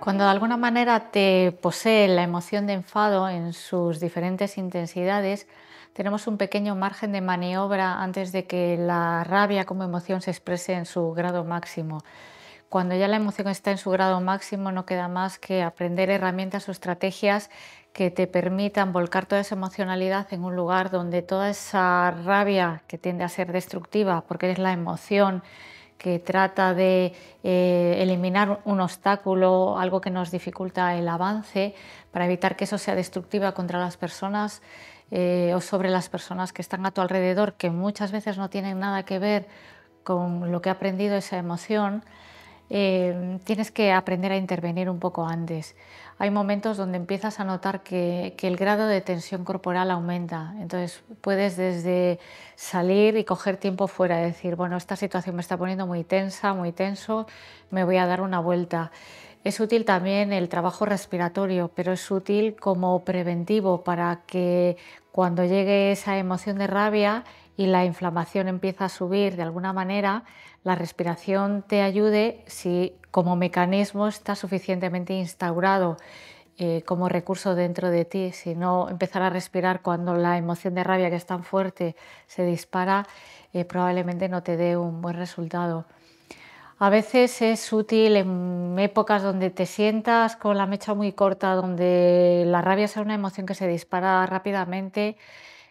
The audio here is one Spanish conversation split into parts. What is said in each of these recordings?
Cuando de alguna manera te posee la emoción de enfado en sus diferentes intensidades, tenemos un pequeño margen de maniobra antes de que la rabia como emoción se exprese en su grado máximo. Cuando ya la emoción está en su grado máximo no queda más que aprender herramientas o estrategias que te permitan volcar toda esa emocionalidad en un lugar donde toda esa rabia que tiende a ser destructiva, porque es la emoción que trata de eh, eliminar un obstáculo, algo que nos dificulta el avance, para evitar que eso sea destructiva contra las personas eh, o sobre las personas que están a tu alrededor, que muchas veces no tienen nada que ver con lo que ha aprendido esa emoción, eh, tienes que aprender a intervenir un poco antes. Hay momentos donde empiezas a notar que, el grado de tensión corporal aumenta, entonces puedes desde salir y coger tiempo fuera, decir, bueno, esta situación me está poniendo muy tensa, muy tenso, me voy a dar una vuelta. Es útil también el trabajo respiratorio, pero es útil como preventivo para que cuando llegue esa emoción de rabia y la inflamación empieza a subir de alguna manera, la respiración te ayude si como mecanismo está suficientemente instaurado eh, como recurso dentro de ti, si no empezar a respirar cuando la emoción de rabia que es tan fuerte se dispara, eh, probablemente no te dé un buen resultado. A veces es útil en épocas donde te sientas con la mecha muy corta, donde la rabia sea una emoción que se dispara rápidamente,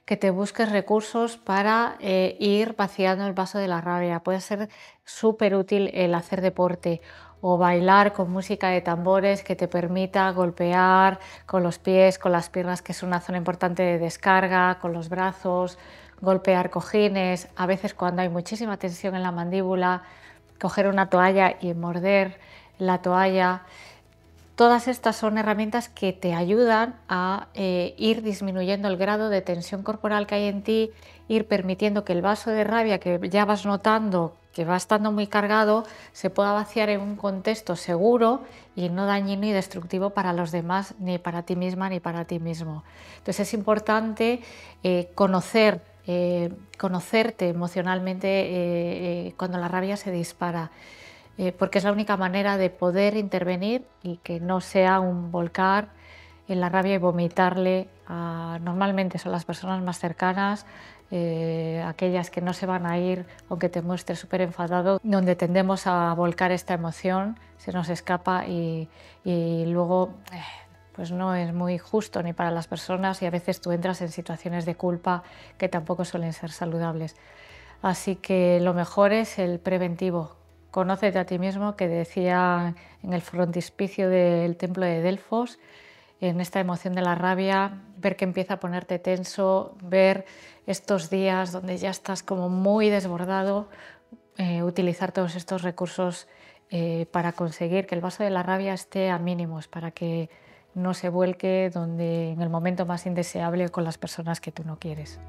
que te busques recursos para eh, ir vaciando el vaso de la rabia. Puede ser súper útil el hacer deporte o bailar con música de tambores que te permita golpear con los pies, con las piernas, que es una zona importante de descarga, con los brazos, golpear cojines, a veces cuando hay muchísima tensión en la mandíbula, coger una toalla y morder la toalla. Todas estas son herramientas que te ayudan a eh, ir disminuyendo el grado de tensión corporal que hay en ti, ir permitiendo que el vaso de rabia que ya vas notando que va estando muy cargado se pueda vaciar en un contexto seguro y no dañino y destructivo para los demás, ni para ti misma ni para ti mismo. Entonces es importante eh, conocer, eh, conocerte emocionalmente cuando la rabia se dispara. Eh, porque es la única manera de poder intervenir y que no sea un volcar en la rabia y vomitarle. normalmente son las personas más cercanas, eh, aquellas que no se van a ir aunque te muestres súper enfadado, donde tendemos a volcar esta emoción, se nos escapa y, luego eh, pues no es muy justo ni para las personas y a veces tú entras en situaciones de culpa que tampoco suelen ser saludables. Así que lo mejor es el preventivo, Conócete a ti mismo, que decía en el frontispicio del templo de Delfos, en esta emoción de la rabia, ver que empieza a ponerte tenso, ver estos días donde ya estás como muy desbordado, eh, utilizar todos estos recursos eh, para conseguir que el vaso de la rabia esté a mínimos, para que no se vuelque donde en el momento más indeseable con las personas que tú no quieres.